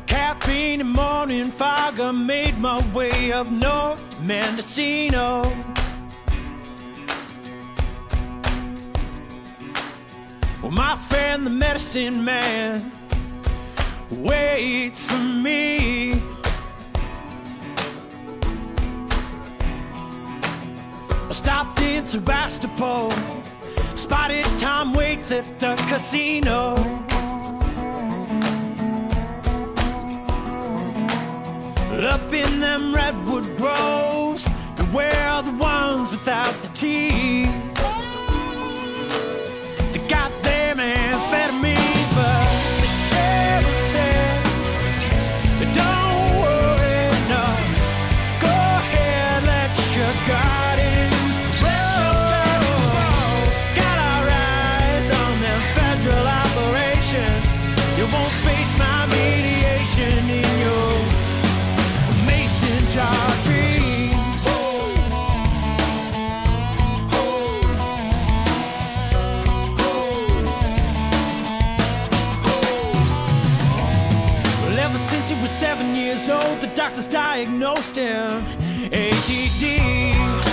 caffeine and morning fog, I made my way up north to Mendocino. Well, my friend, the medicine man, waits for me. I stopped in Sebastopol, spotted Tom Waits at the casino. Up in them redwood groves, beware the ones without the teeth. Years old, the doctors diagnosed him ADD.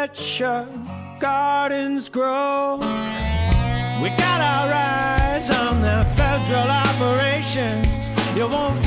Let your gardens grow. We got our eyes on the federal operations. You won't